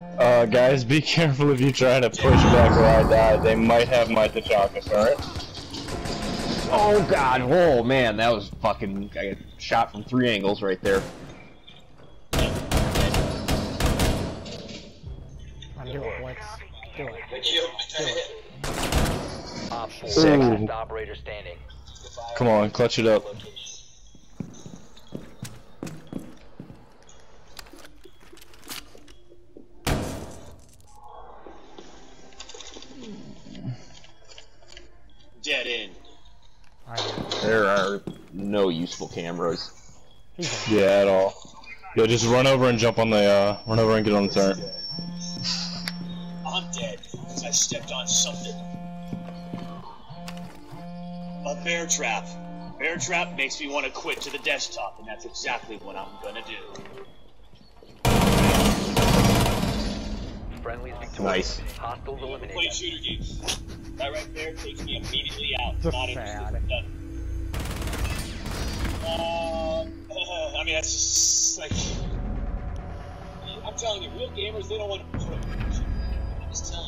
Uh, guys, be careful if you try to push back where I die. They might have my Tachanka's, alright? Oh god, oh man, that was fucking, I got shot from three angles right there. I'm doing it. Let's do it. Do it. Op 4, Sick. last operator standing. Come on, clutch it up. Dead end. Alright, There are no useful cameras. Yeah, at all. Yo, just run over and jump on the, uh, run over and get on the turret. I'm dead because I stepped on something. A bear trap. Bear trap makes me want to quit to the desktop, and that's exactly what I'm gonna do. Friendly's victorious. Nice. Hostiles Play eliminated. shooter games. That right there takes me immediately out. Just Not sad. interested. Done. Um, I mean, that's just like. I'm telling you, real gamers, they don't want to. I'm just telling you.